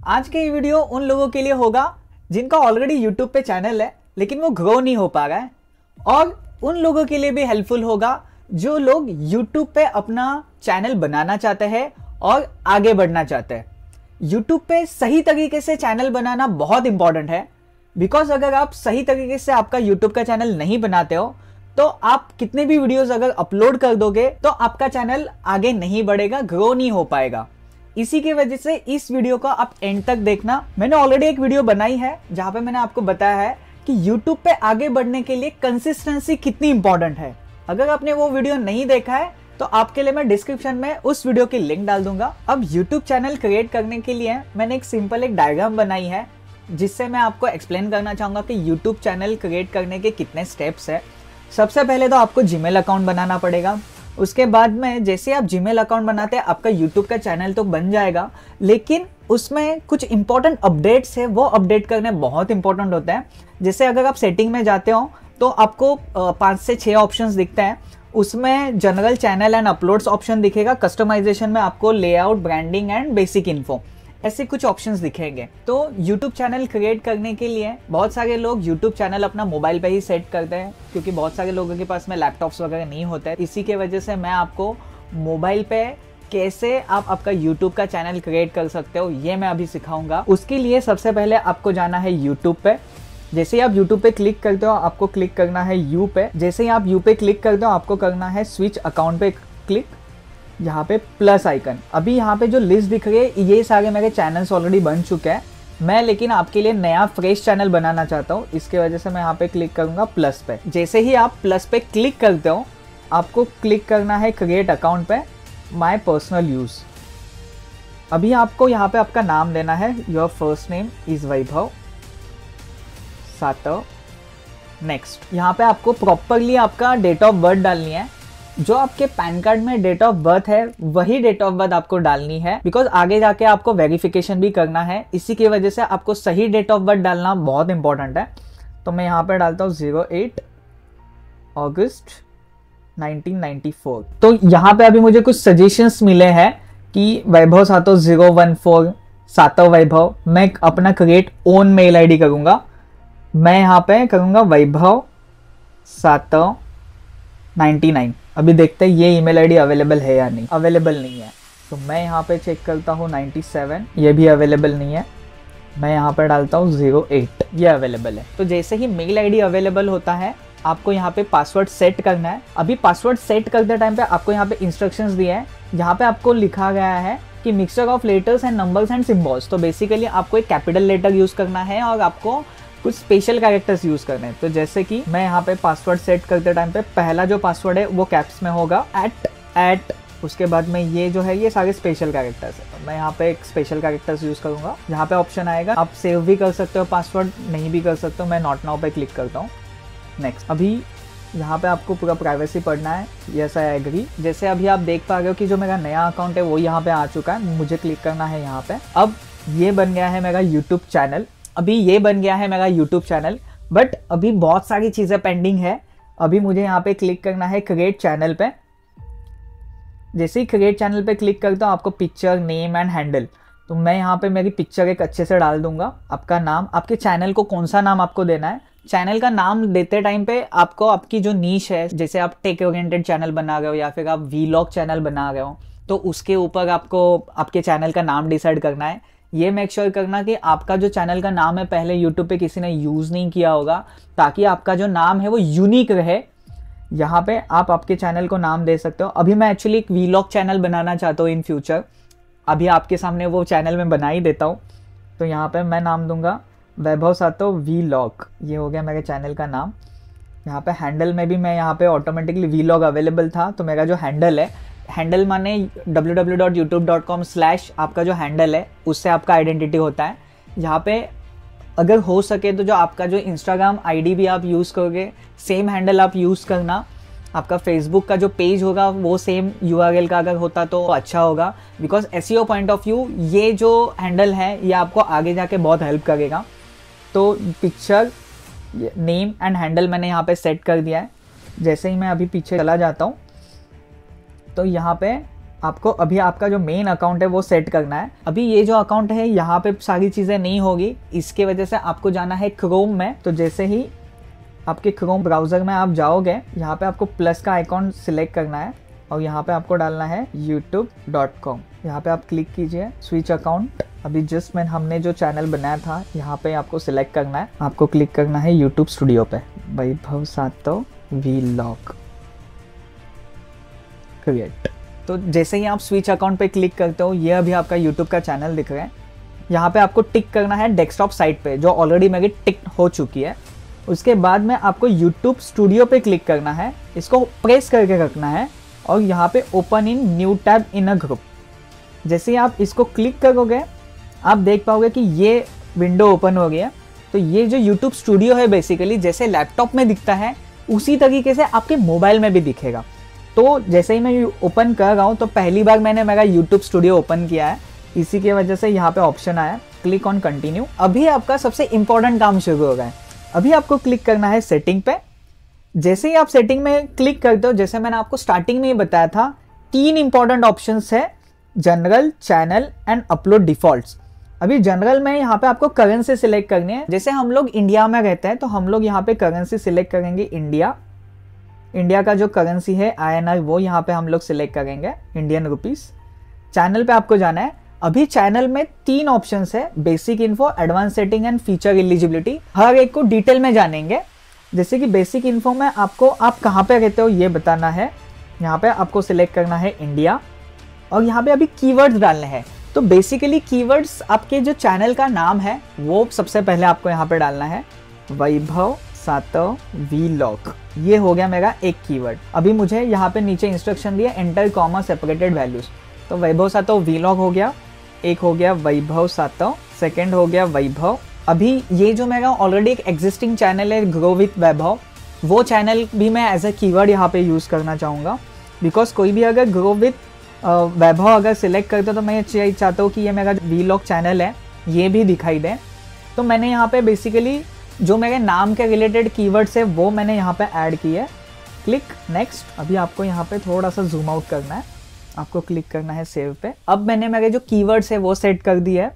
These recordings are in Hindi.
आज के ये वीडियो उन लोगों के लिए होगा जिनका ऑलरेडी यूट्यूब पे चैनल है, लेकिन वो ग्रो नहीं हो पा रहा है। और उन लोगों के लिए भी हेल्पफुल होगा जो लोग यूट्यूब पे अपना चैनल बनाना चाहते हैं और आगे बढ़ना चाहते हैं। यूट्यूब पे सही तरीके से चैनल बनाना बहुत इंपॉर्टेंट है। बिकॉज़ अगर आप सही तरीके से आपका यूट्यूब का चैनल नहीं बनाते हो तो आप कितने भी वीडियोस अगर अपलोड कर दोगे तो आपका चैनल आगे नहीं बढ़ेगा ग्रो नहीं हो पाएगा। इसी की वजह से इस वीडियो को आप एंड तक देखना। मैंने ऑलरेडी एक वीडियो बनाई है, जहाँ पे मैंने आपको बताया है कि यूट्यूब पे आगे बढ़ने के लिए कंसिस्टेंसी कितनी इंपॉर्टेंट है। अगर आपने वो वीडियो नहीं देखा है तो आपके लिए मैं डिस्क्रिप्शन में उस वीडियो की लिंक डाल दूँगा। अब यूट्यूब चैनल क्रिएट करने के लिए मैंने एक सिंपल एक डायग्राम बनाई है, जिससे मैं आपको एक्सप्लेन करना चाहूँगा कि यूट्यूब चैनल क्रिएट करने के कितने स्टेप्स है। सबसे पहले तो आपको जीमेल अकाउंट बनाना पड़ेगा। उसके बाद में जैसे आप जीमेल अकाउंट बनाते हैं, आपका यूट्यूब का चैनल तो बन जाएगा, लेकिन उसमें कुछ इंपॉर्टेंट अपडेट्स है, वो अपडेट करने बहुत इंपॉर्टेंट होता है। जैसे अगर आप सेटिंग में जाते हो तो आपको पाँच से छः ऑप्शंस दिखते हैं। उसमें general channel and uploads option दिखेगा कस्टमाइजेशन में आपको layout branding and basic info ऐसे कुछ ऑप्शंस दिखेंगे। तो YouTube चैनल क्रिएट करने के लिए बहुत सारे लोग YouTube चैनल अपना मोबाइल पे ही सेट करते हैं, क्योंकि बहुत सारे लोगों के पास में लैपटॉप्स वगैरह नहीं होते इसी के वजह से मैं आपको मोबाइल पे कैसे आप आपका YouTube का चैनल क्रिएट कर सकते हो, ये मैं अभी सिखाऊँगा। उसके लिए सबसे पहले आपको जाना है YouTube पे। जैसे ही आप YouTube पे क्लिक करते हो, आपको क्लिक करना है यू पे। जैसे ही आप यू पे क्लिक करते हो, आपको करना है स्विच अकाउंट पे क्लिक यहाँ पे प्लस आइकन अभी यहाँ पे जो लिस्ट दिख रही है, ये सारे मेरे चैनल्स ऑलरेडी बन चुके हैं। मैं लेकिन आपके लिए नया फ्रेश चैनल बनाना चाहता हूँ। इसके वजह से मैं यहाँ पे क्लिक करूँगा प्लस पे। जैसे ही आप प्लस पे क्लिक करते हो, आपको क्लिक करना है क्रिएट अकाउंट पे माय पर्सनल यूज़ अभी आपको यहाँ पे आपका नाम देना है। Your first name is Vaibhav Satav. Next यहाँ पे आपको प्रॉपरली आपका डेट ऑफ़ बर्थ डालनी है। जो आपके पैन कार्ड में डेट ऑफ़ बर्थ है, वही डेट ऑफ़ बर्थ आपको डालनी है। बिकॉज़ आगे जाके आपको वेरिफिकेशन भी करना है। इसी की वजह से आपको सही डेट ऑफ़ बर्थ डालना बहुत इंपॉर्टेंट है। तो मैं यहाँ पर डालता हूँ ज़ीरो एट ऑगस्ट 1994 तो यहाँ पे अभी मुझे कुछ सजेशंस मिले हैं कि वैभव सातो ज़ीरो वन फोर सातव वैभव, मैं अपना क्रिएट ओन मेल आईडी करूँगा। मैं यहाँ पे करूँगा वैभव सातव 99 अभी देखते हैं ये ईमेल आईडी अवेलेबल है या नहीं। अवेलेबल नहीं है। तो मैं यहाँ पे चेक करता हूँ 97 ये भी अवेलेबल नहीं है। मैं यहाँ पर डालता हूँ ज़ीरो एट। ये अवेलेबल है। तो जैसे ही मेल आईडी अवेलेबल होता है, आपको यहाँ पे पासवर्ड सेट करना है। अभी पासवर्ड सेट करते टाइम पे आपको यहाँ पे इंस्ट्रक्शंस दिए हैं। यहाँ पे आपको लिखा गया है कि mixture of letters and numbers and symbols तो बेसिकली आपको एक कैपिटल लेटर यूज़ करना है और आपको कुछ स्पेशल कैरेक्टर्स यूज़ करने हैं। तो जैसे कि मैं यहाँ पे पासवर्ड सेट करते टाइम पे पहला जो पासवर्ड है, वो कैप्स में होगा। एट एट उसके बाद में ये जो है, ये सारे स्पेशल कैरेक्टर्स है। तो मैं यहाँ पे एक स्पेशल कैरेक्टर्स यूज़ करूँगा। यहाँ पे ऑप्शन आएगा। आप सेव भी कर सकते हो पासवर्ड नहीं भी कर सकते हो। मैं नॉट नाउ पे क्लिक करता हूँ। नेक्स्ट अभी यहाँ पे आपको पूरा प्राइवेसी पढ़ना है। यस आई एग्री जैसे अभी आप देख पा रहे हो कि जो मेरा नया अकाउंट है, वो यहाँ पे आ चुका है। मुझे क्लिक करना है यहाँ पे। अब ये बन गया है मेरा यूट्यूब चैनल अभी ये बन गया है मेरा यूट्यूब चैनल बट अभी बहुत सारी चीज़ें पेंडिंग है। अभी मुझे यहाँ पे क्लिक करना है क्रिएट चैनल पे। जैसे ही क्रिएट चैनल पे क्लिक करता हूँ, आपको पिक्चर नेम एंड हैंडल तो मैं यहाँ पे मेरी पिक्चर एक अच्छे से डाल दूँगा। आपका नाम, आपके चैनल को कौन सा नाम आपको देना है? चैनल का नाम देते टाइम पे आपको आपकी जो नीच है, जैसे आप टेक ओरिएंटेड चैनल बना रहे हो या फिर आप वीलॉग चैनल बना रहे हो तो उसके ऊपर आपको आपके चैनल का नाम डिसाइड करना है। ये मेक श्योर sure करना कि आपका जो चैनल का नाम है, पहले यूट्यूब पे किसी ने यूज़ नहीं किया होगा, ताकि आपका जो नाम है वो यूनिक रहे। यहाँ पे आप आपके चैनल को नाम दे सकते हो। अभी मैं एक्चुअली एक वीलॉग चैनल बनाना चाहता हूँ इन फ्यूचर अभी आपके सामने वो चैनल में बना ही देता हूँ। तो यहाँ पे मैं नाम दूँगा वैभव सातो वी लॉग ये हो गया मेरे चैनल का नाम। यहाँ पे हैंडल में भी मैं यहाँ पे ऑटोमेटिकली वी अवेलेबल था तो मेरा जो हैंडल है हैंडल माने www.youtube.com स्लैश आपका जो हैंडल है, उससे आपका आइडेंटिटी होता है। यहाँ पे अगर हो सके तो जो आपका जो इंस्टाग्राम आईडी भी आप यूज़ करोगे सेम हैंडल आप यूज़ करना। आपका फेसबुक का जो पेज होगा, वो सेम यूआरएल का अगर होता तो अच्छा होगा। Because as point of view ये जो हैंडल है, ये आपको आगे जाके बहुत हेल्प करेगा। तो पिक्चर नेम एंड हैंडल मैंने यहाँ पे सेट कर दिया है। जैसे ही मैं अभी पीछे चला जाता हूँ तो यहाँ पे आपको, अभी आपका जो मेन अकाउंट है वो सेट करना है। अभी ये जो अकाउंट है, यहाँ पे सारी चीज़ें नहीं होगी। इसके वजह से आपको जाना है क्रोम में। तो जैसे ही आपके क्रोम ब्राउज़र में आप जाओगे, यहाँ पे आपको प्लस का आइकॉन सिलेक्ट करना है और यहाँ पे आपको डालना है youtube.com यहाँ पे आप क्लिक कीजिए स्विच अकाउंट अभी जस्ट मैंने, हमने जो चैनल बनाया था, यहाँ पे आपको सिलेक्ट करना है। आपको क्लिक करना है यूट्यूब स्टूडियो पे। वैभव सातो वी लॉक क्रिएट तो जैसे ही आप स्विच अकाउंट पे क्लिक करते हो, ये अभी आपका यूट्यूब का चैनल दिख रहा है। यहाँ पे आपको टिक करना है डेस्कटॉप साइट पे, जो ऑलरेडी मेरी टिक हो चुकी है। उसके बाद में आपको यूट्यूब स्टूडियो पे क्लिक करना है। इसको प्रेस करके रखना है और यहाँ पे open in new tab in a group जैसे ही आप इसको क्लिक करोगे, आप देख पाओगे कि ये विंडो ओपन हो गया तो ये जो यूट्यूब स्टूडियो है बेसिकली जैसे लैपटॉप में दिखता है, उसी तरीके से आपके मोबाइल में भी दिखेगा। तो जैसे ही मैं ओपन कर रहा हूँ तो पहली बार मैंने मेरा यूट्यूब स्टूडियो ओपन किया है। इसी की वजह से यहाँ पे ऑप्शन आया। क्लिक ऑन कंटिन्यू अभी आपका सबसे इंपॉर्टेंट काम शुरू हो गया है। अभी आपको क्लिक करना है सेटिंग पे। जैसे ही आप सेटिंग में क्लिक करते हो, जैसे मैंने आपको स्टार्टिंग में ही बताया था, तीन इंपॉर्टेंट ऑप्शन है general channel and upload default अभी जनरल में यहाँ पे आपको करेंसी सिलेक्ट करनी है। जैसे हम लोग इंडिया में रहते हैं तो हम लोग यहाँ पे करेंसी सिलेक्ट करेंगे इंडिया इंडिया का जो करेंसी है आई वो यहाँ पे हम लोग सिलेक्ट करेंगे इंडियन रुपीस चैनल पे आपको जाना है. अभी चैनल में तीन ऑप्शन है basic info advance setting and feature eligibility हर एक को डिटेल में जानेंगे. जैसे कि बेसिक इन्फो में आपको, आप कहाँ पे रहते हो, ये बताना है. यहाँ पे आपको सिलेक्ट करना है इंडिया और यहाँ पे अभी कीवर्ड्स डालने हैं. तो बेसिकली कीवर्ड्स आपके जो चैनल का नाम है, वो सबसे पहले आपको यहाँ पे डालना है. वैभव सातव वी लॉक ये हो गया मेरा एक कीवर्ड अभी मुझे यहाँ पे नीचे इंस्ट्रक्शन दिया एंटर कॉमा सेपरेटेड वैल्यूज़ तो वैभव सातव वी लॉक हो गया, एक हो गया वैभव सातव सेकेंड हो गया वैभव। अभी ये जो मेरा ऑलरेडी एक एग्जिस्टिंग चैनल है ग्रो विथ वैभव, वो चैनल भी मैं एज अ कीवर्ड यहाँ पे यूज़ करना चाहूँगा। बिकॉज़ कोई भी अगर ग्रो विथ वैभव अगर सिलेक्ट करते तो मैं ये चाहता हूँ कि ये मेरा वी लॉक चैनल है, ये भी दिखाई दे। तो मैंने यहाँ पे बेसिकली जो मेरे नाम के रिलेटेड कीवर्ड्स है, वो मैंने यहाँ पे ऐड की है। क्लिक नेक्स्ट अभी आपको यहाँ पे थोड़ा सा जूम आउट करना है। आपको क्लिक करना है सेव पे। अब मैंने मेरे जो कीवर्ड्स है, वो सेट कर दिया है।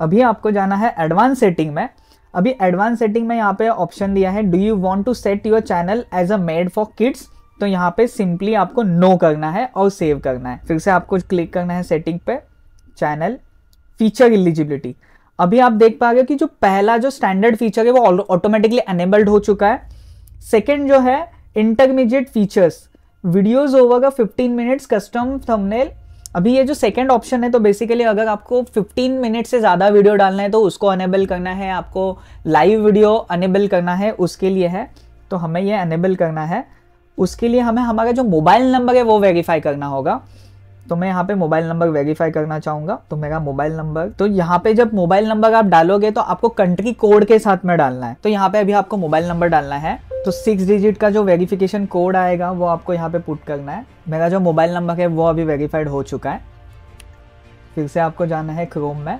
अभी आपको जाना है एडवांस सेटिंग में। अभी एडवांस सेटिंग में यहाँ पे ऑप्शन दिया है do you want to set your channel as a made for kids तो यहाँ पे सिंपली आपको नो no करना है और सेव करना है। फिर से आपको क्लिक करना है सेटिंग पे। चैनल फीचर एलिजिबिलिटी अभी आप देख पा रहे हो कि जो पहला जो स्टैंडर्ड फीचर है, वो ऑटोमेटिकली अनेबल्ड हो चुका है। सेकेंड जो है इंटरमीडिएट फीचर्स वीडियोज़ ओवर का 15 मिनट्स कस्टम थंबनेल अभी ये जो सेकंड ऑप्शन है तो बेसिकली अगर आपको 15 मिनट से ज़्यादा वीडियो डालना है तो उसको अनेबल करना है। आपको लाइव वीडियो अनेबल करना है, उसके लिए है। तो हमें ये अनेबल करना है। उसके लिए हमें, हमारा जो मोबाइल नंबर है, वो वेरीफाई करना होगा। तो मैं यहाँ पे मोबाइल नंबर वेरीफाई करना चाहूँगा। तो मेरा मोबाइल नंबर तो यहाँ पे जब मोबाइल नंबर आप डालोगे तो आपको कंट्री कोड के साथ में डालना है। तो यहाँ पे अभी आपको मोबाइल नंबर डालना है। तो सिक्स डिजिट का जो वेरिफिकेशन कोड आएगा, वो आपको यहाँ पे पुट करना है। मेरा जो मोबाइल नंबर है, वो अभी वेरीफाइड हो चुका है। फिर से आपको जाना है क्रोम में।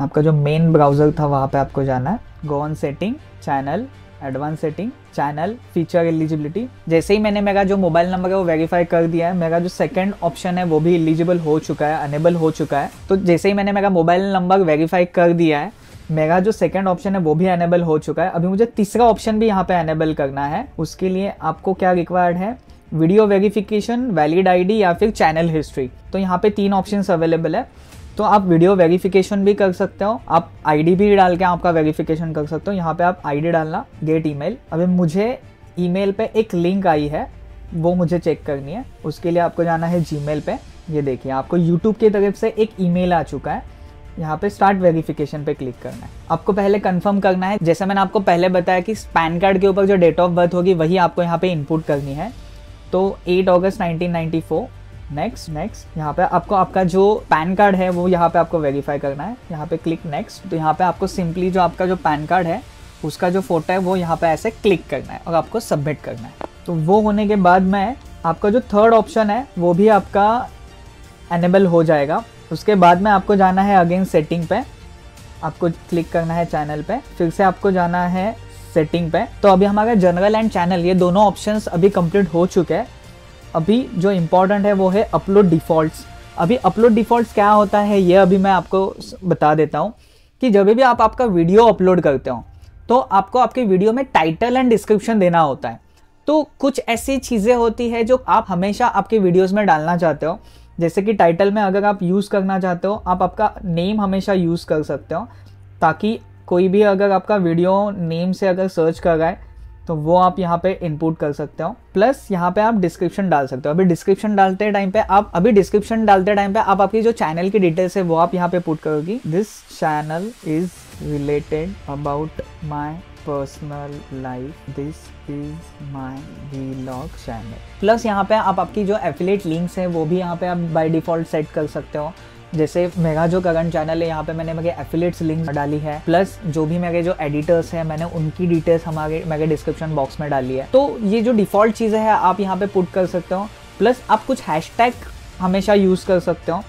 आपका जो मेन ब्राउज़र था, वहाँ पे आपको जाना है। Go on setting channel advance setting, channel feature eligibility जैसे ही मैंने मेरा जो मोबाइल नंबर है वो वेरीफाई कर दिया है मेरा जो सेकंड ऑप्शन है वो भी एलिजिबल हो चुका है अनेबल हो चुका है. तो जैसे ही मैंने मेरा मोबाइल नंबर वेरीफाई कर दिया है मेरा जो सेकंड ऑप्शन है वो भी अनेबल हो चुका है. अभी मुझे तीसरा ऑप्शन भी यहाँ पे अनेबल करना है. उसके लिए आपको क्या रिक्वायर्ड है? वीडियो वेरिफिकेशन वैलिड आईडी या फिर चैनल हिस्ट्री तो यहाँ पे तीन ऑप्शन अवेलेबल है. तो आप वीडियो वेरिफिकेशन भी कर सकते हो। आप आईडी भी डाल के आपका वेरिफिकेशन कर सकते हो। यहाँ पे आप आईडी डालना गेट ईमेल अभी मुझे ईमेल पे एक लिंक आई है, वो मुझे चेक करनी है। उसके लिए आपको जाना है जीमेल पे। ये देखिए, आपको यूट्यूब की तरफ़ से एक ईमेल आ चुका है। यहाँ पे स्टार्ट वेरिफिकेशन पे क्लिक करना है। आपको पहले कंफर्म करना है, जैसे मैंने आपको पहले बताया कि पैन कार्ड के ऊपर जो डेट ऑफ़ बर्थ होगी, वही आपको यहाँ पे इनपुट करनी है। तो 8 अगस्त 1994 नेक्स्ट नेक्स्ट यहाँ पे आपको आपका जो पैन कार्ड है, वो यहाँ पे आपको वेरीफाई करना है। यहाँ पे क्लिक नेक्स्ट तो यहाँ पे आपको सिंपली जो आपका जो पैन कार्ड है, उसका जो फ़ोटो है, वो यहाँ पे ऐसे क्लिक करना है और आपको सबमिट करना है। तो वो होने के बाद में आपका जो थर्ड ऑप्शन है, वो भी आपका एनेबल हो जाएगा। उसके बाद में आपको जाना है अगेन सेटिंग पे। आपको क्लिक करना है चैनल पे। फिर से आपको जाना है सेटिंग पे। तो अभी हमारा जनरल एंड चैनल ये दोनों ऑप्शंस अभी कंप्लीट हो चुके हैं। अभी जो इम्पोर्टेंट है वो है अपलोड डिफ़ॉल्ट्स अभी अपलोड डिफ़ॉल्ट्स क्या होता है, ये अभी मैं आपको बता देता हूँ कि जब भी आप आपका वीडियो अपलोड करते हो तो आपको आपके वीडियो में टाइटल एंड डिस्क्रिप्शन देना होता है। तो कुछ ऐसी चीज़ें होती है जो आप हमेशा आपके वीडियोस में डालना चाहते हो। जैसे कि टाइटल में अगर आप यूज़ करना चाहते हो, आप आपका नेम हमेशा यूज़ कर सकते हो, ताकि कोई भी अगर आपका वीडियो नेम से अगर सर्च कर रहा है तो वो आप यहाँ पे इनपुट कर सकते हो। प्लस यहाँ पे आप डिस्क्रिप्शन डाल सकते हो। अभी डिस्क्रिप्शन डालते टाइम पे आप अभी डिस्क्रिप्शन डालते टाइम पे आप आपकी जो चैनल की डिटेल्स है, वो आप यहाँ पे पुट करोगी। This channel is related about my personal life this is my vlog channel plus यहाँ पे आप आपकी जो एफिलेट लिंक्स है, वो भी यहाँ पे आप बाई डिफ़ॉल्ट सेट कर सकते हो। जैसे मेरा जो करंट चैनल है, यहाँ पे मैंने मेरे एफिलेट्स लिंक डाली है प्लस जो भी मेरे जो एडिटर्स हैं, मैंने उनकी डिटेल्स हमारे मेरे डिस्क्रिप्शन बॉक्स में डाली है। तो ये जो डिफ़ॉल्ट चीज़ें हैं, आप यहाँ पे पुट कर सकते हो प्लस आप कुछ हैशटैग हमेशा यूज़ कर सकते हो।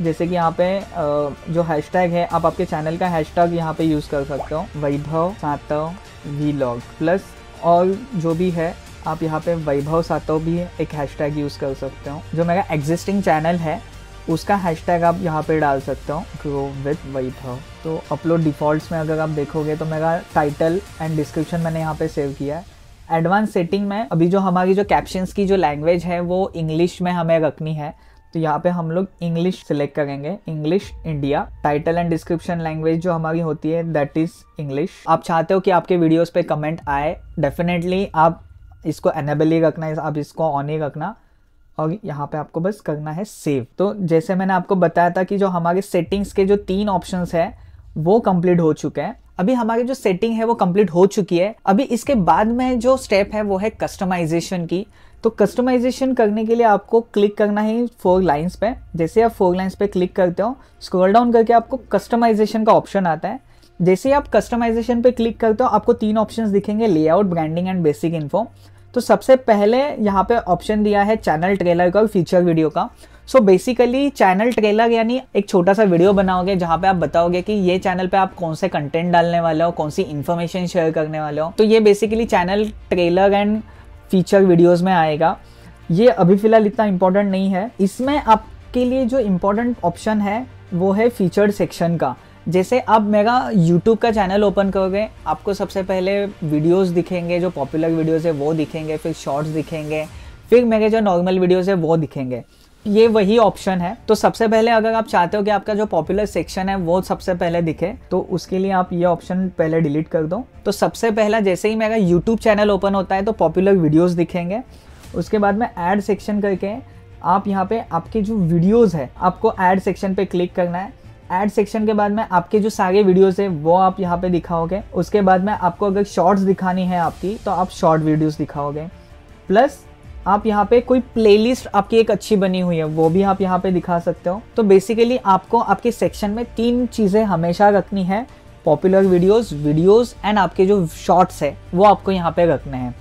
जैसे कि यहाँ पे जो हैशटैग है, आप आपके चैनल का हैशटैग यहाँ पे यूज़ कर सकते हो, वैभव सातव वीलॉग प्लस और जो भी है, आप यहाँ पे वैभव सातव भी एक हैशटैग यूज़ कर सकते हो। जो मेरा एग्जिस्टिंग चैनल है उसका हैशटैग आप यहाँ पे डाल सकते हो ग्रो विथ वैभव। तो अपलोड डिफ़ॉल्ट्स में अगर आप देखोगे तो मेरा टाइटल एंड डिस्क्रिप्शन मैंने यहाँ पे सेव किया है। एडवांस सेटिंग में अभी जो हमारी जो कैप्शंस की जो लैंग्वेज है, वो इंग्लिश में हमें रखनी है। तो यहाँ पे हम लोग इंग्लिश सिलेक्ट करेंगे। English India title and description language जो हमारी होती है दैट इज़ इंग्लिश आप चाहते हो कि आपके वीडियोस पे कमेंट आए डेफिनेटली आप इसको एनेबल ही रखना, आप इसको ऑन ही रखना। और यहाँ पे आपको बस करना है सेव तो जैसे मैंने आपको बताया था कि जो हमारे सेटिंग्स के जो तीन ऑप्शंस है, वो कंप्लीट हो चुके हैं. अभी हमारी जो सेटिंग है, वो कंप्लीट हो चुकी है. अभी इसके बाद में जो स्टेप है, वो है कस्टमाइजेशन की. तो कस्टमाइजेशन करने के लिए आपको क्लिक करना है फोर लाइंस पे. जैसे आप फोर लाइंस पे क्लिक करते हो स्क्रॉल डाउन करके आपको कस्टमाइजेशन का ऑप्शन आता है. जैसे ही आप कस्टमाइजेशन पे क्लिक करते हो, आपको तीन ऑप्शंस दिखेंगे layout branding and basic info तो सबसे पहले यहाँ पे ऑप्शन दिया है चैनल ट्रेलर का फीचर वीडियो का। सो बेसिकली चैनल ट्रेलर यानी एक छोटा सा वीडियो बनाओगे जहाँ पे आप बताओगे कि ये चैनल पे आप कौन से कंटेंट डालने वाले हो, कौन सी इन्फॉर्मेशन शेयर करने वाले हो। तो ये basically channel trailer and feature videos में आएगा। ये अभी फ़िलहाल इतना इम्पोर्टेंट नहीं है। इसमें आपके लिए जो इम्पोर्टेंट ऑप्शन है, वो है फीचर्ड सेक्शन का। जैसे आप मेरा यूट्यूब का चैनल ओपन करोगे, आपको सबसे पहले वीडियोस दिखेंगे, जो पॉपुलर वीडियोस है, वो दिखेंगे, फिर शॉर्ट्स दिखेंगे, फिर मेरे जो नॉर्मल वीडियोस है, वो दिखेंगे। ये वही ऑप्शन है। तो सबसे पहले अगर आप चाहते हो कि आपका जो पॉपुलर सेक्शन है, वो सबसे पहले दिखे तो उसके लिए आप ये ऑप्शन पहले डिलीट कर दो। तो सबसे पहला, जैसे ही मेरा यूट्यूब चैनल ओपन होता है तो पॉपुलर वीडियोस दिखेंगे। उसके बाद में एड सेक्शन करके, आप यहाँ पे, आपके जो वीडियोस है, आपको एड सेक्शन पे क्लिक करना है। एड सेक्शन के बाद में आपके जो सारे वीडियोस है, वो आप यहाँ पे दिखाओगे। उसके बाद में आपको अगर शॉर्ट्स दिखानी है आपकी तो आप शॉर्ट वीडियोस दिखाओगे। प्लस आप यहाँ पे कोई प्लेलिस्ट आपकी एक अच्छी बनी हुई है, वो भी आप यहाँ पे दिखा सकते हो। तो बेसिकली आपको आपके सेक्शन में तीन चीज़ें हमेशा रखनी है। पॉपुलर वीडियोस वीडियोस एंड आपके जो शॉर्ट्स है, वो आपको यहाँ पे रखने हैं।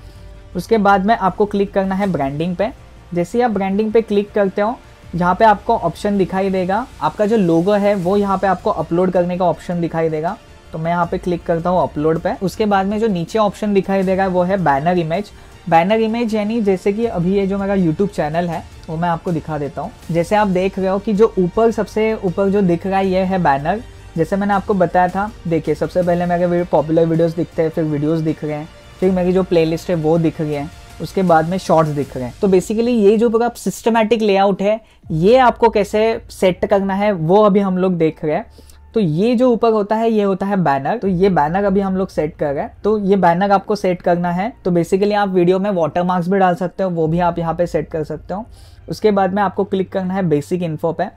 उसके बाद में आपको क्लिक करना है ब्रांडिंग पे। जैसे ही आप ब्रांडिंग पे क्लिक करते हो यहाँ पे आपको ऑप्शन दिखाई देगा। आपका जो लोगो है, वो यहाँ पे आपको अपलोड करने का ऑप्शन दिखाई देगा। तो मैं यहाँ पे क्लिक करता हूँ अपलोड पे। उसके बाद में जो नीचे ऑप्शन दिखाई देगा, वो है बैनर इमेज बैनर इमेज यानी जैसे कि अभी ये जो मेरा यूट्यूब चैनल है, वो मैं आपको दिखा देता हूँ। जैसे आप देख रहे हो कि जो ऊपर सबसे ऊपर जो दिख रहा है, ये है बैनर जैसे मैंने आपको बताया था, देखिए, सबसे पहले मेरे पॉपुलर वीडियोज़ दिखते हैं, फिर वीडियोज़ दिख रहे हैं, फिर मेरी जो प्लेलिस्ट है, वो दिख रही है। उसके बाद में शॉर्ट्स दिख रहे हैं। तो बेसिकली ये जो आप सिस्टमैटिक लेआउट है, ये आपको कैसे सेट करना है, वो अभी हम लोग देख रहे हैं। तो ये जो ऊपर होता है, ये होता है बैनर तो ये बैनर अभी हम लोग सेट कर रहे हैं। तो ये बैनर आपको सेट करना है। तो बेसिकली आप वीडियो में वाटर मार्क्स भी डाल सकते हो, वो भी आप यहाँ पे सेट कर सकते हो। उसके बाद में आपको क्लिक करना है बेसिक इन्फो पे।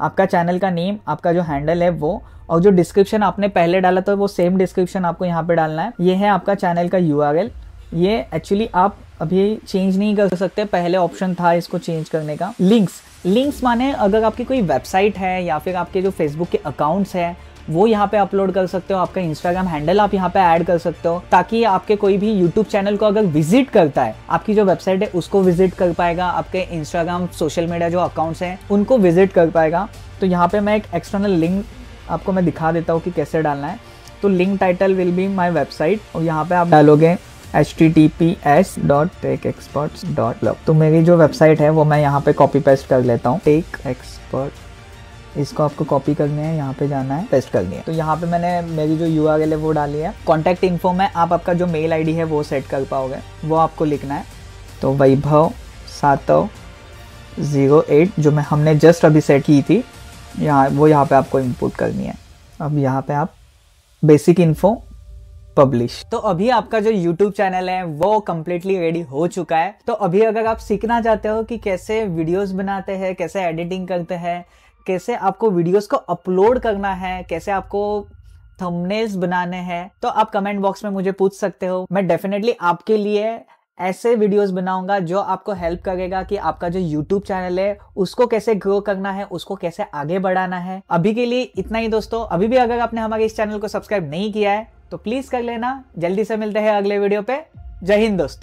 आपका चैनल का नेम आपका जो हैंडल है वो, और जो डिस्क्रिप्शन आपने पहले डाला था, वो सेम डिस्क्रिप्शन आपको यहाँ पे डालना है। ये है आपका चैनल का यूआरएल ये एक्चुअली आप अभी चेंज नहीं कर सकते, पहले ऑप्शन था इसको चेंज करने का। लिंक्स लिंक्स माने अगर आपकी कोई वेबसाइट है या फिर आपके जो फेसबुक के अकाउंट्स हैं, वो यहाँ पे अपलोड कर सकते हो, आपका इंस्टाग्राम हैंडल आप यहाँ पे ऐड कर सकते हो, ताकि आपके कोई भी यूट्यूब चैनल को अगर विज़िट करता है, आपकी जो वेबसाइट है उसको विज़िट कर पाएगा, आपके इंस्टाग्राम सोशल मीडिया जो अकाउंट्स हैं, उनको विज़िट कर पाएगा। तो यहाँ पे मैं एक एक्सटर्नल लिंक आपको मैं दिखा देता हूँ कि कैसे डालना है। तो link title will be my website और यहाँ पे आप डालोगे H T T P S dot tech experts dot club तो मेरी जो वेबसाइट है, वो मैं यहाँ पे कॉपी पेस्ट कर लेता हूँ। टेक एक्सपर्ट इसको आपको कॉपी करने है, यहाँ पे जाना है पेस्ट करनी है। तो यहाँ पे मैंने मेरी जो यू आर एल है, वो डाली है। कॉन्टैक्ट इन्फो में आप आपका जो मेल आईडी है, वो सेट कर पाओगे। वो आपको लिखना है। तो वैभव सातव ज़ीरो एट, जो मैं हमने जस्ट अभी सेट की थी, यहाँ, वो यहाँ पे आपको इनपुट करनी है। अब यहाँ पे आप बेसिक इन्फो पब्लिश तो अभी आपका जो यूट्यूब चैनल है, वो कम्प्लीटली रेडी हो चुका है। तो अभी अगर आप सीखना चाहते हो कि कैसे वीडियोस बनाते हैं, कैसे एडिटिंग करते हैं, कैसे आपको वीडियोस को अपलोड करना है, कैसे आपको थंबनेल्स बनाने हैं तो आप कमेंट बॉक्स में मुझे पूछ सकते हो। मैं डेफिनेटली आपके लिए ऐसे वीडियोस बनाऊँगा जो आपको हेल्प करेगा कि आपका जो YouTube चैनल है, उसको कैसे ग्रो करना है, उसको कैसे आगे बढ़ाना है। अभी के लिए इतना ही दोस्तों। अभी भी अगर आपने हमारे इस चैनल को सब्सक्राइब नहीं किया है तो प्लीज़ कर लेना। जल्दी से मिलते हैं अगले वीडियो पे। जय हिंद दोस्तों।